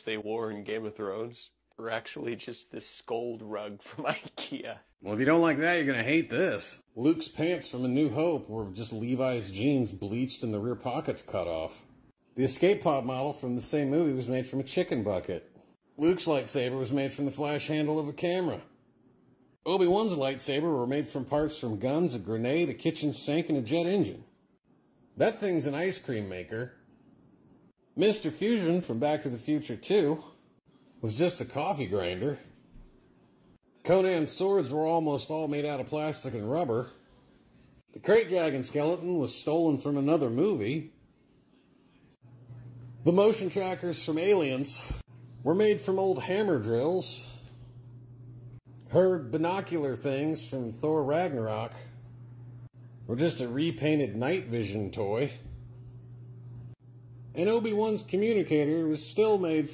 they wore in Game of Thrones were actually just this Skold rug from IKEA. Well, if you don't like that, you're gonna hate this. Luke's pants from A New Hope were just Levi's jeans bleached and the rear pockets cut off. The escape pod model from the same movie was made from a chicken bucket. Luke's lightsaber was made from the flash handle of a camera. Obi-Wan's lightsaber were made from parts from guns, a grenade, a kitchen sink, and a jet engine. That thing's an ice cream maker. Mr. Fusion from Back to the Future 2 was just a coffee grinder. Conan's swords were almost all made out of plastic and rubber. The Krayt Dragon skeleton was stolen from another movie. The motion trackers from Aliens were made from old hammer drills. Her binocular things from Thor Ragnarok were just a repainted night vision toy. And Obi-Wan's communicator was still made